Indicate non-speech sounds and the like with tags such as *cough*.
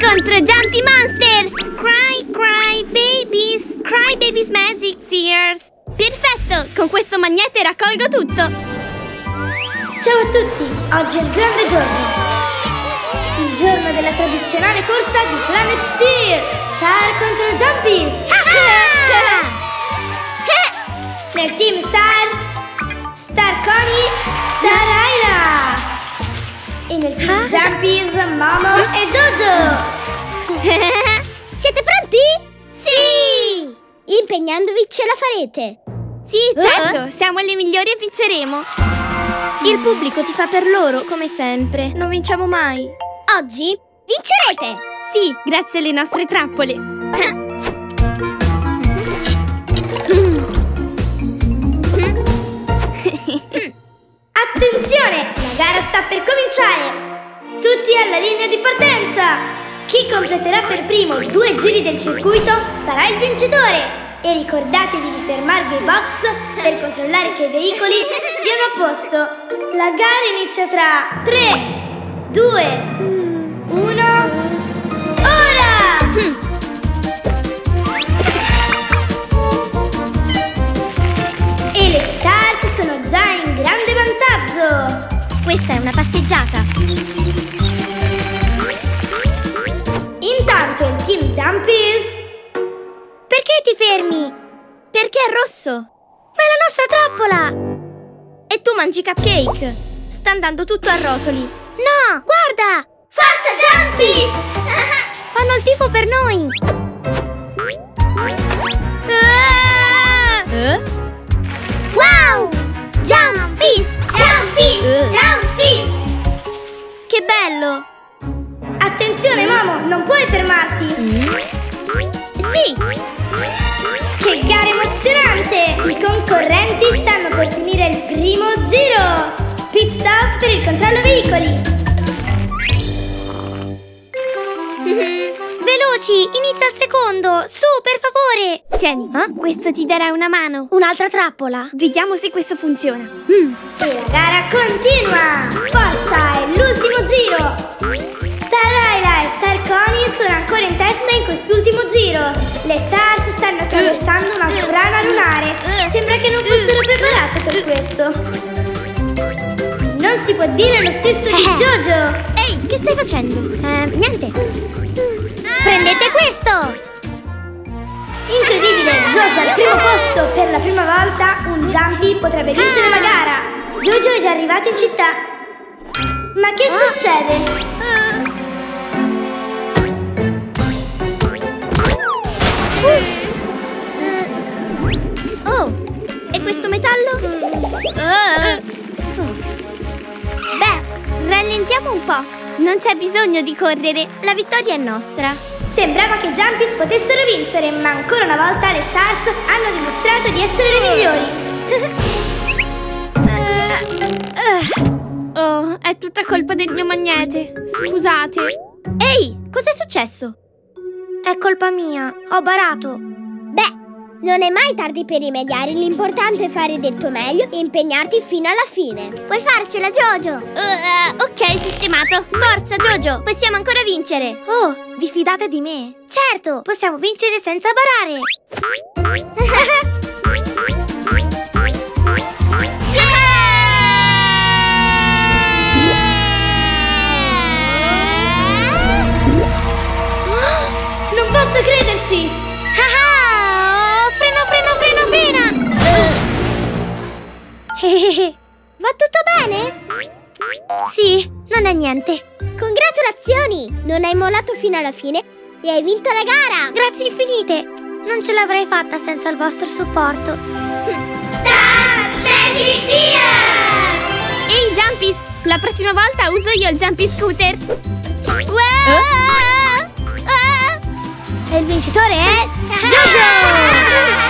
Contro Jumpy Monsters! Cry, cry, babies! Cry, babies, magic tears! Perfetto! Con questo magnete raccolgo tutto! Ciao a tutti! Oggi è il grande giorno! Il giorno della tradizionale corsa di Planet Tear! Star contro Jumpies! Nel *laughs* team Star, Star Connie, Star Ayla! E nel team Jumpies, Momo e Jojo! *laughs* Siete pronti? Sì! Impegnandovi ce la farete. Sì, certo! Siamo le migliori e vinceremo! Il pubblico ti fa per loro, come sempre. Non vinciamo mai. Oggi vincerete! Sì, grazie alle nostre trappole! *laughs* Tutti alla linea di partenza! Chi completerà per primo due giri del circuito sarà il vincitore! E ricordatevi di fermarvi ai box per controllare che i veicoli siano a posto! La gara inizia tra 3, 2, 1... una passeggiata. Intanto il team Jumpies Perché ti fermi? Perché è rosso. Ma è la nostra trappola! E tu mangi cupcake. Sta andando tutto a rotoli. No, guarda! Forza Jumpies! *laughs* Fanno il tifo per noi! Bello! Attenzione Momo, non puoi fermarti! Sì! Che gara emozionante! I concorrenti stanno per finire il primo giro! Pit stop per il controllo veicoli! Veloci, inizia il secondo! Su, per favore! Tieni, Eh? questo ti darà una mano! Un'altra trappola? Vediamo se questo funziona! E la gara continua! Forza, è l'ultimo giro! Star Ayla e Star Connie sono ancora in testa in quest'ultimo giro! Le stars stanno attraversando una frana lunare! Sembra che non fossero preparate per questo! Non si può dire lo stesso di Eh. Jojo! Ehi, che stai facendo? Eh, niente. Prendete questo! Incredibile! Jojo al primo posto! Per la prima volta un Jumpy potrebbe vincere la gara! Jojo è già arrivato in città! Ma che succede? Oh, e questo metallo? Ah. Beh, rallentiamo un po'! Non c'è bisogno di correre! La vittoria è nostra. Sembrava che i Jumpies potessero vincere, ma ancora una volta le Stars hanno dimostrato di essere le migliori! *laughs* Oh, è tutta colpa del mio magnete! Scusate! Ehi, cos'è successo? È colpa mia, ho barato. Non è mai tardi per rimediare. L'importante è fare del tuo meglio e impegnarti fino alla fine. Puoi farcela, Jojo! Uh, ok, sistemato! Forza, Jojo, possiamo ancora vincere. Oh, vi fidate di me? Certo, possiamo vincere senza barare. *laughs* *gasps* Non posso crederci! Va tutto bene? Sì, non è niente. Congratulazioni! Non hai mollato fino alla fine e hai vinto la gara! Grazie infinite. Non ce l'avrei fatta senza il vostro supporto. Star Magic Tears! Ehi, Jumpies! La prossima volta uso io il Jumpy Scooter! Wow! Ah! E il vincitore è... Jojo! *laughs*